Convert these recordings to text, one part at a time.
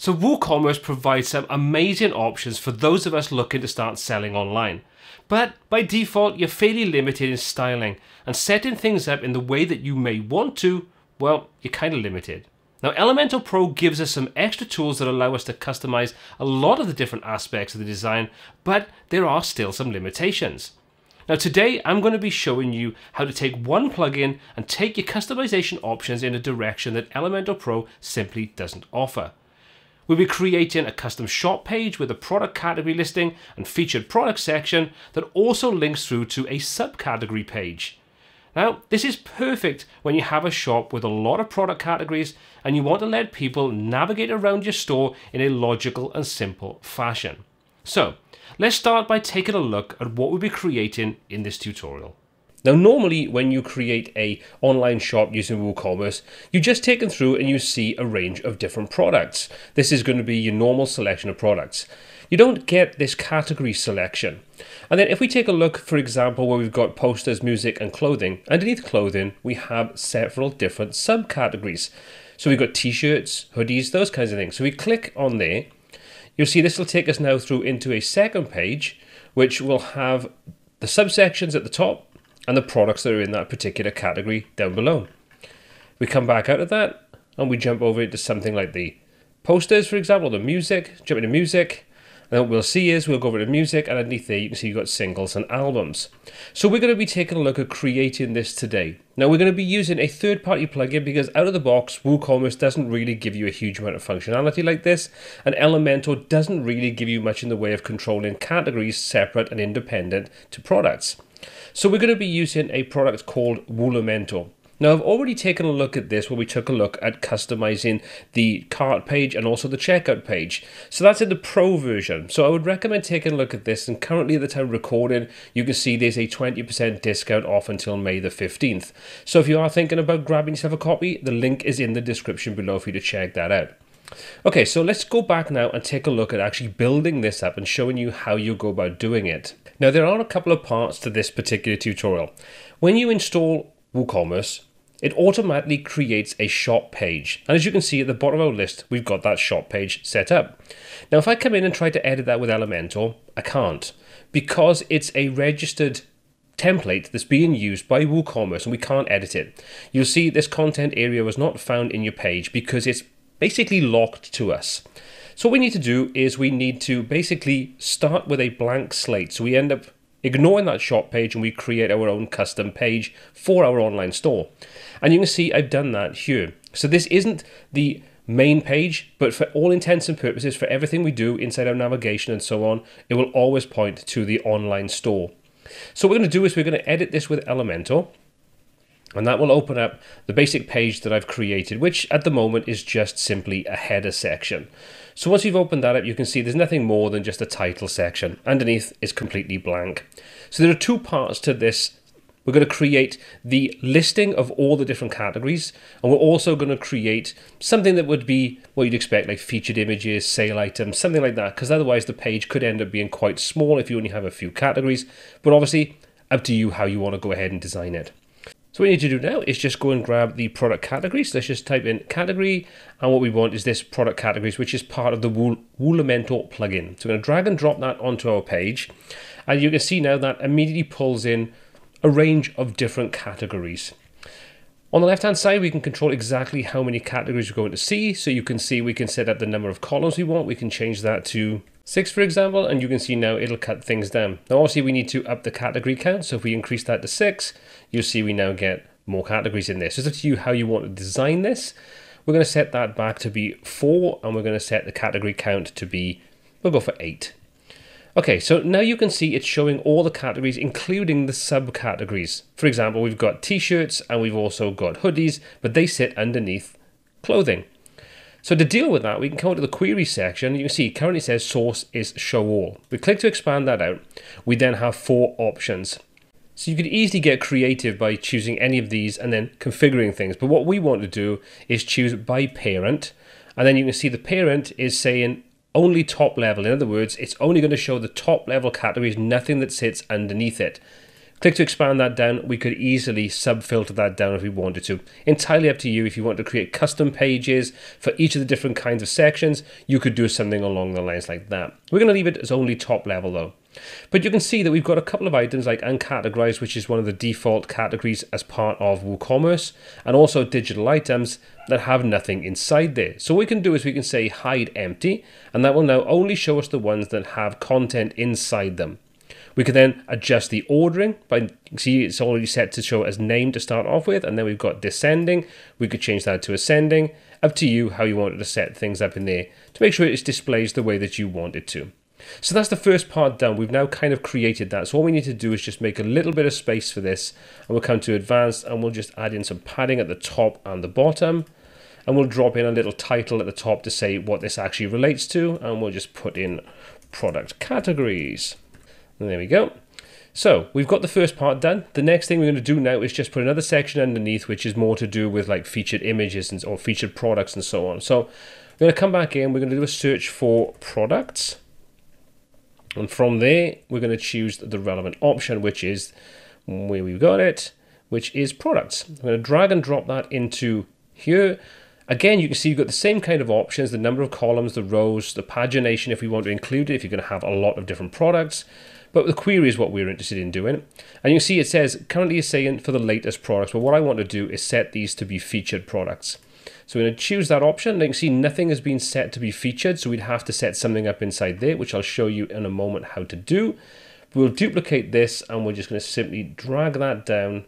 So WooCommerce provides some amazing options for those of us looking to start selling online. But by default, you're fairly limited in styling and setting things up in the way that you may want to, well, you're kind of limited. Now, Elementor Pro gives us some extra tools that allow us to customize a lot of the different aspects of the design, but there are still some limitations. Now today I'm going to be showing you how to take one plugin and take your customization options in a direction that Elementor Pro simply doesn't offer. We'll be creating a custom shop page with a product category listing and featured product section that also links through to a subcategory page. Now, this is perfect when you have a shop with a lot of product categories and you want to let people navigate around your store in a logical and simple fashion. So, let's start by taking a look at what we'll be creating in this tutorial. Now, normally when you create a online shop using WooCommerce, you just take them through and you see a range of different products. This is going to be your normal selection of products. You don't get this category selection. And then if we take a look, for example, where we've got posters, music, and clothing, underneath clothing, we have several different subcategories. So we've got t-shirts, hoodies, those kinds of things. So we click on there, you'll see this will take us now through into a second page, which will have the subsections at the top, and the products that are in that particular category down below. We come back out of that and we jump over into something like the posters, for example, the music, jump into music, and what we'll see is we'll go over to music, and underneath there you can see you've got singles and albums. So we're going to be taking a look at creating this today. Now we're going to be using a third-party plugin because out of the box, WooCommerce doesn't really give you a huge amount of functionality like this, and Elementor doesn't really give you much in the way of controlling categories separate and independent to products. So we're going to be using a product called Woolementor. Now I've already taken a look at this where we took a look at customizing the cart page and also the checkout page. So that's in the pro version. So I would recommend taking a look at this and currently at the time recording you can see there's a 20% discount off until May the 15th. So if you are thinking about grabbing yourself a copy, the link is in the description below for you to check that out. Okay, so let's go back now and take a look at actually building this up and showing you how you go about doing it. Now there are a couple of parts to this particular tutorial. When you install WooCommerce, it automatically creates a shop page. And as you can see at the bottom of our list, we've got that shop page set up. Now if I come in and try to edit that with Elementor, I can't because it's a registered template that's being used by WooCommerce and we can't edit it. You'll see this content area was not found in your page because it's basically locked to us. So what we need to do is we need to basically start with a blank slate. So we end up ignoring that shop page and we create our own custom page for our online store. And you can see I've done that here. So this isn't the main page, but for all intents and purposes, for everything we do inside our navigation and so on, it will always point to the online store. So what we're going to do is we're going to edit this with Elementor. And that will open up the basic page that I've created, which at the moment is just simply a header section. So once you've opened that up, you can see there's nothing more than just a title section. Underneath is completely blank. So there are two parts to this. We're going to create the listing of all the different categories, and we're also going to create something that would be what you'd expect, like featured images, sale items, something like that, because otherwise the page could end up being quite small if you only have a few categories. But obviously, up to you how you want to go ahead and design it. So what we need to do now is just go and grab the product categories. Let's just type in category, and what we want is this product categories, which is part of the Wool Woolementor plugin. So we're going to drag and drop that onto our page, and you can see now that immediately pulls in a range of different categories. On the left hand side, we can control exactly how many categories we're going to see. So you can see we can set up the number of columns we want. We can change that to six, for example, and you can see now it'll cut things down. Now, obviously, we need to up the category count. So if we increase that to six, you'll see we now get more categories in this. So it's up to you how you want to design this. We're going to set that back to be four, and we're going to set the category count to be, we'll go for eight. Okay, so now you can see it's showing all the categories, including the subcategories. For example, we've got t-shirts and we've also got hoodies, but they sit underneath clothing. So to deal with that, we can come to the query section. You can see currently says source is show all. We click to expand that out. We then have four options. So you could easily get creative by choosing any of these and then configuring things. But what we want to do is choose by parent. And then you can see the parent is saying only top level. In other words, it's only going to show the top level categories, nothing that sits underneath it. Click to expand that down. We could easily sub-filter that down if we wanted to. Entirely up to you. If you want to create custom pages for each of the different kinds of sections, you could do something along the lines like that. We're going to leave it as only top level though. But you can see that we've got a couple of items like uncategorized, which is one of the default categories as part of WooCommerce, and also digital items that have nothing inside there. So what we can do is we can say hide empty, and that will now only show us the ones that have content inside them. We can then adjust the ordering by see it's already set to show as name to start off with, and then we've got descending. We could change that to ascending. Up to you how you want to set things up in there to make sure it displays the way that you want it to. So that's the first part done. We've now kind of created that. So all we need to do is just make a little bit of space for this. And we'll come to advanced and we'll just add in some padding at the top and the bottom. And we'll drop in a little title at the top to say what this actually relates to. And we'll just put in product categories. And there we go. So we've got the first part done. The next thing we're going to do now is just put another section underneath, which is more to do with like featured images and, or featured products and so on. So we're going to come back in. We're going to do a search for products. And from there, we're going to choose the relevant option, which is where we've got it, which is products. I'm going to drag and drop that into here. Again, you can see you've got the same kind of options, the number of columns, the rows, the pagination if we want to include it, if you're going to have a lot of different products. But the query is what we're interested in doing. And you can see it says currently it's saying for the latest products. But what I want to do is set these to be featured products. So we're going to choose that option. And you can see nothing has been set to be featured, so we'd have to set something up inside there, which I'll show you in a moment how to do. We'll duplicate this and we're just going to simply drag that down,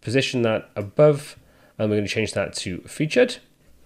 position that above, and we're going to change that to featured.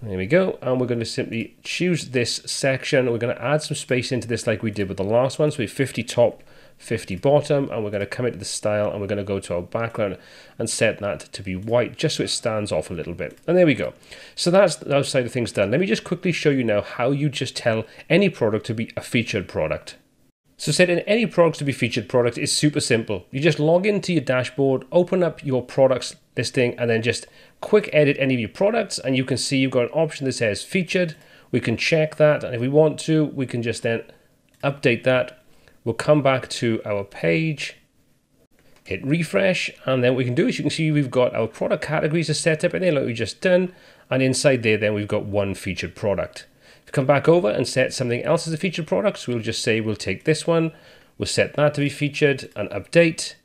There we go. And we're going to simply choose this section. We're going to add some space into this like we did with the last one. So we have 50 top, 50 bottom and we're going to come into the style and we're going to go to our background and set that to be white just so it stands off a little bit. And there we go. So that's the side of things done. Let me just quickly show you now how you just tell any product to be a featured product. So setting any products to be featured product is super simple. You just log into your dashboard open up your products listing and then just quick edit any of your products and you can see you've got an option that says featured. We can check that and if we want to we can just then update that We'll come back to our page, hit refresh, and then what we can do is you can see we've got our product categories are set up in there like we just done, and inside there then we've got one featured product. To come back over and set something else as a featured product, so we'll just say we'll take this one, we'll set that to be featured and update,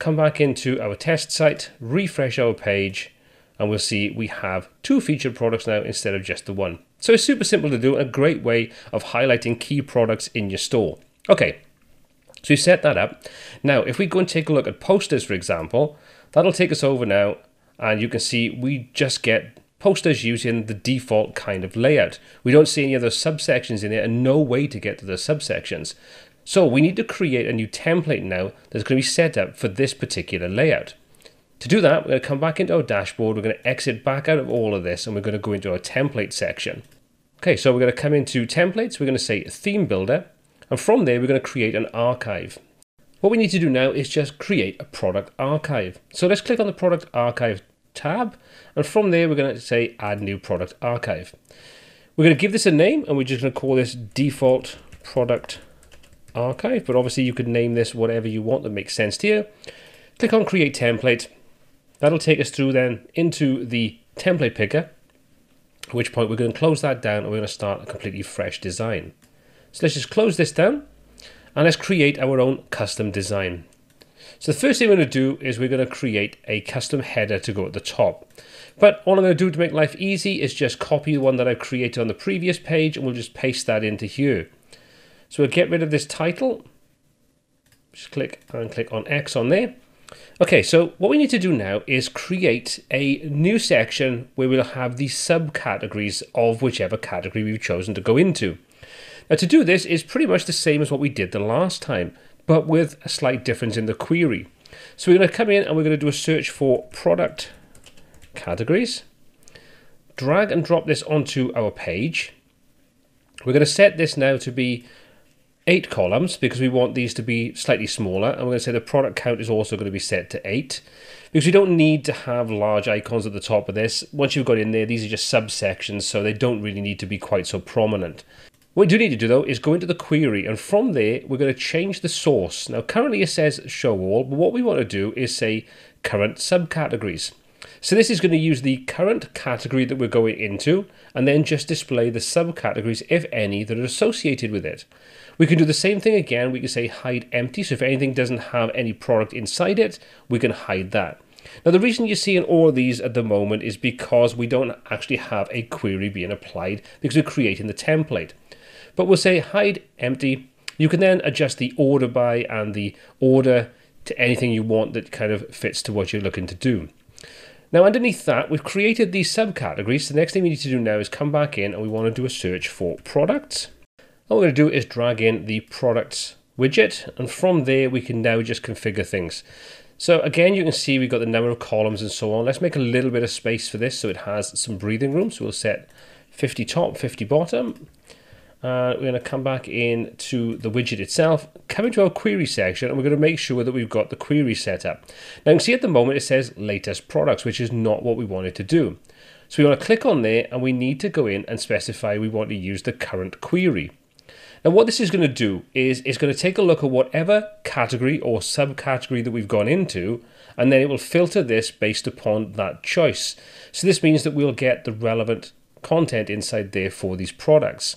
come back into our test site, refresh our page, and we'll see we have two featured products now instead of just the one. So it's super simple to do, a great way of highlighting key products in your store. Okay, so you set that up. Now, if we go and take a look at posters, for example, that'll take us over now, and you can see we just get posters using the default kind of layout. We don't see any other subsections in there and no way to get to the subsections. So we need to create a new template now that's going to be set up for this particular layout. To do that, we're going to come back into our dashboard, we're going to exit back out of all of this, and we're going to go into our template section. Okay, so we're going to come into templates, we're going to say theme builder, and from there, we're going to create an archive. What we need to do now is just create a product archive. So let's click on the product archive tab. And from there, we're going to say add new product archive. We're going to give this a name and we're just going to call this default product archive. But obviously you could name this whatever you want that makes sense to you. Click on create template. That'll take us through then into the template picker, at which point we're going to close that down and we're going to start a completely fresh design. So let's just close this down and let's create our own custom design. So the first thing we're going to do is we're going to create a custom header to go at the top. But all I'm going to do to make life easy is just copy the one that I've created on the previous page and we'll just paste that into here. So we'll get rid of this title. Just click and click on X on there. Okay, so what we need to do now is create a new section where we'll have the subcategories of whichever category we've chosen to go into. Now to do this is pretty much the same as what we did the last time, but with a slight difference in the query. So we're going to come in and we're going to do a search for product categories, drag and drop this onto our page. We're going to set this now to be eight columns because we want these to be slightly smaller and we're going to say the product count is also going to be set to eight because we don't need to have large icons at the top of this once you've got in there these are just subsections so they don't really need to be quite so prominent What we do need to do though is go into the query and from there we're going to change the source. Now currently it says show all, but what we want to do is say current subcategories. So this is going to use the current category that we're going into and then just display the subcategories, if any, that are associated with it. We can do the same thing again. We can say hide empty. So if anything doesn't have any product inside it, we can hide that. Now the reason you're seeing all of these at the moment is because we don't actually have a query being applied because we're creating the template. But we'll say hide empty. You can then adjust the order by and the order to anything you want that kind of fits to what you're looking to do. Now underneath that, we've created these subcategories. The next thing we need to do now is come back in and we want to do a search for products. What we're going to do is drag in the products widget and from there we can now just configure things. So again, you can see we've got the number of columns and so on. Let's make a little bit of space for this so it has some breathing room. So we'll set 50 top, 50 bottom. Uh, we're going to come back in to the widget itself, come into our query section, and we're going to make sure that we've got the query set up. Now you can see at the moment it says latest products, which is not what we wanted to do. So we want to click on there and we need to go in and specify we want to use the current query. Now what this is going to do is it's going to take a look at whatever category or subcategory that we've gone into and then it will filter this based upon that choice. So this means that we'll get the relevant content inside there for these products.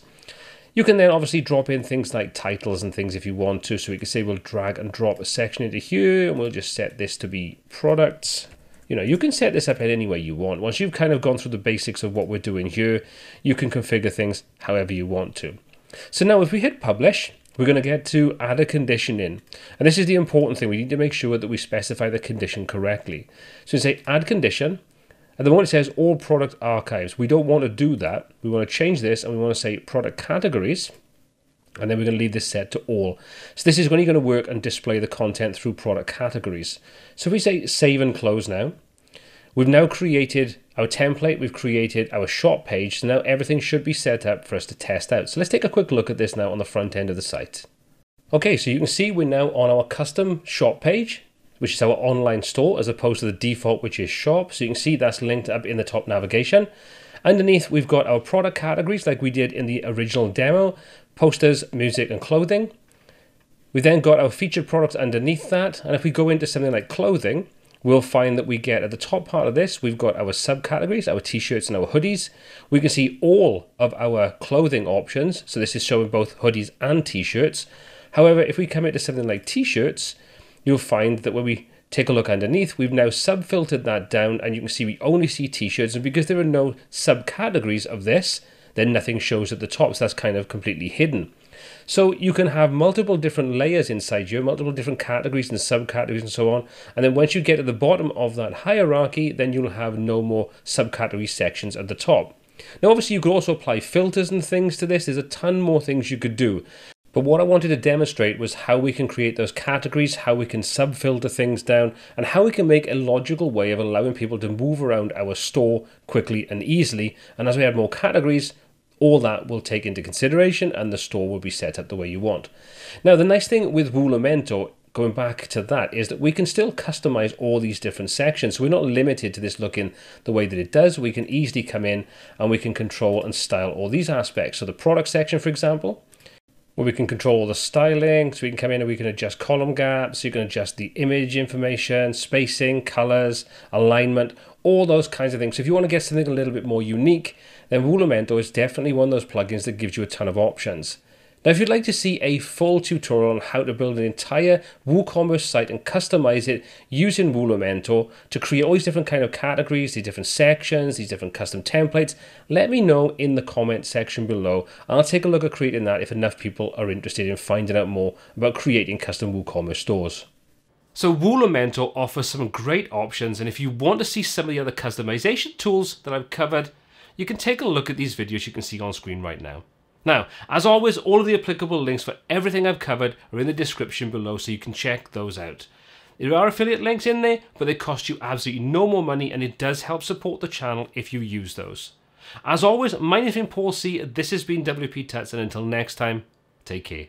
You can then obviously drop in things like titles and things if you want to. So we can say we'll drag and drop a section into here and we'll just set this to be products. You know, you can set this up in any way you want. Once you've kind of gone through the basics of what we're doing here, you can configure things however you want to. So now if we hit publish, we're going to get to add a condition in. And this is the important thing. We need to make sure that we specify the condition correctly. So say add condition, at the moment it says all product archives. We don't want to do that. We want to change this and we want to say product categories. And then we're going to leave this set to all. So this is only going to work and display the content through product categories. So if we say save and close now, we've now created our template, we've created our shop page. So now everything should be set up for us to test out. So let's take a quick look at this now on the front end of the site. Okay, so you can see we're now on our custom shop page which is our online store, as opposed to the default, which is shop. So you can see that's linked up in the top navigation. Underneath, we've got our product categories like we did in the original demo, posters, music, and clothing. We then got our featured products underneath that. And if we go into something like clothing, we'll find that we get at the top part of this, we've got our subcategories, our t-shirts and our hoodies. We can see all of our clothing options. So this is showing both hoodies and t-shirts. However, if we come into something like t-shirts, you'll find that when we take a look underneath, we've now sub-filtered that down and you can see we only see t-shirts and because there are no subcategories of this, then nothing shows at the top, so that's kind of completely hidden. So you can have multiple different layers inside you, multiple different categories and subcategories and so on. And then once you get to the bottom of that hierarchy, then you'll have no more subcategory sections at the top. Now, obviously, you could also apply filters and things to this. There's a ton more things you could do. But what I wanted to demonstrate was how we can create those categories, how we can sub-filter things down, and how we can make a logical way of allowing people to move around our store quickly and easily. And as we add more categories, all that will take into consideration and the store will be set up the way you want. Now, the nice thing with Woolementor going back to that is that we can still customize all these different sections. So we're not limited to this looking the way that it does. We can easily come in and we can control and style all these aspects. So the product section, for example, where we can control the styling. So we can come in and we can adjust column gaps, you can adjust the image information, spacing, colors, alignment, all those kinds of things. So if you want to get something a little bit more unique, then Woolementor is definitely one of those plugins that gives you a ton of options. Now, if you'd like to see a full tutorial on how to build an entire WooCommerce site and customize it using Woolementor to create all these different kind of categories, these different sections, these different custom templates, let me know in the comment section below. I'll take a look at creating that if enough people are interested in finding out more about creating custom WooCommerce stores. So Woolementor offers some great options, and if you want to see some of the other customization tools that I've covered, you can take a look at these videos you can see on screen right now. Now, as always, all of the applicable links for everything I've covered are in the description below so you can check those out. There are affiliate links in there, but they cost you absolutely no more money and it does help support the channel if you use those. As always, my name is Paul C. This has been WP Tuts and until next time, take care.